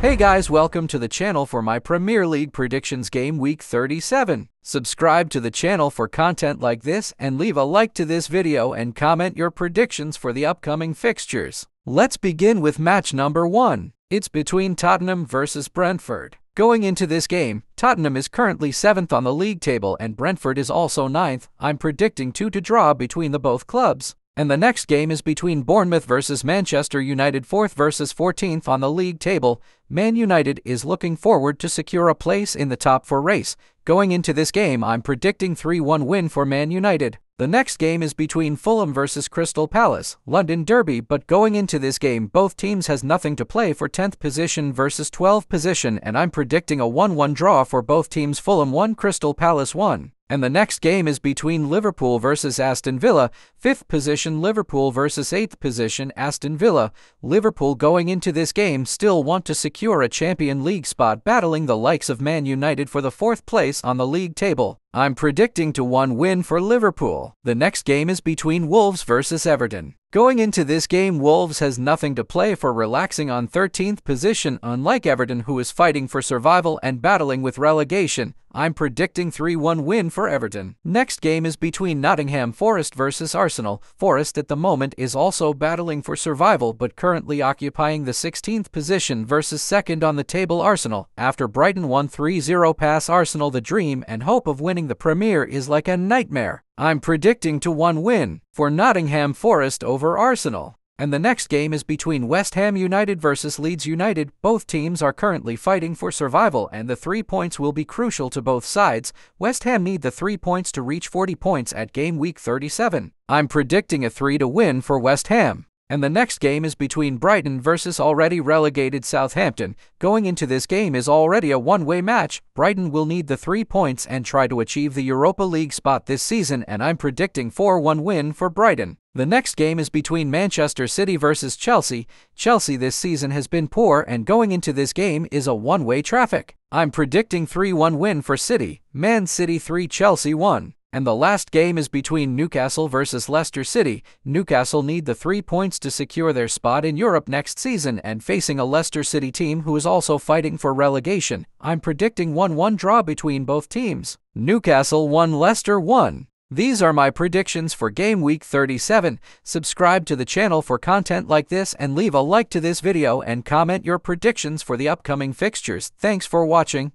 Hey guys, welcome to the channel for my Premier League predictions game week 37. Subscribe to the channel for content like this and leave a like to this video and comment your predictions for the upcoming fixtures. Let's begin with match number 1. It's between Tottenham versus Brentford. Going into this game, Tottenham is currently 7th on the league table and Brentford is also 9th. I'm predicting 2 to draw between the both clubs. And the next game is between Bournemouth versus Manchester United 4th versus 14th on the league table. Man United is looking forward to secure a place in the top 4 race. Going into this game, I'm predicting 3-1 win for Man United. The next game is between Fulham versus Crystal Palace, London Derby, but going into this game, both teams has nothing to play for 10th position versus 12th position and I'm predicting a 1-1 draw for both teams Fulham 1 Crystal Palace 1. And the next game is between Liverpool versus Aston Villa, 5th position Liverpool versus 8th position Aston Villa. Liverpool going into this game still want to secure a Champion League spot battling the likes of Man United for the 4th place on the league table. I'm predicting to one win for Liverpool. The next game is between Wolves versus Everton. Going into this game, Wolves has nothing to play for relaxing on 13th position, unlike Everton who is fighting for survival and battling with relegation. I'm predicting 3-1 win for Everton. Next game is between Nottingham Forest versus Arsenal. Forest at the moment is also battling for survival but currently occupying the 16th position versus second on the table Arsenal. After Brighton won 3-0 pass Arsenal the dream and hope of winning the Premier is like a nightmare. I'm predicting to one win for Nottingham Forest over Arsenal. And the next game is between West Ham United versus Leeds United. Both teams are currently fighting for survival, and the three points will be crucial to both sides. West Ham need the three points to reach 40 points at game week 37. I'm predicting a 3 to win for West Ham and the next game is between Brighton versus already relegated Southampton. Going into this game is already a one-way match. Brighton will need the three points and try to achieve the Europa League spot this season, and I'm predicting 4-1 win for Brighton. The next game is between Manchester City versus Chelsea. Chelsea this season has been poor, and going into this game is a one-way traffic. I'm predicting 3-1 win for City. Man City 3 Chelsea 1. And the last game is between Newcastle versus Leicester City. Newcastle need the three points to secure their spot in Europe next season and facing a Leicester City team who is also fighting for relegation. I'm predicting 1-1 draw between both teams. Newcastle 1 Leicester 1. These are my predictions for Game Week 37. Subscribe to the channel for content like this and leave a like to this video and comment your predictions for the upcoming fixtures. Thanks for watching.